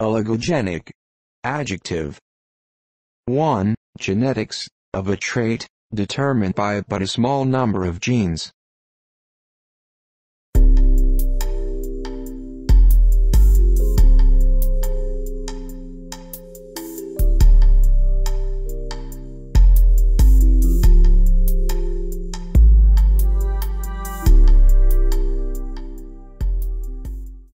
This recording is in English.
Oligogenic. Adjective. 1. Genetics, of a trait, determined by but a small number of genes.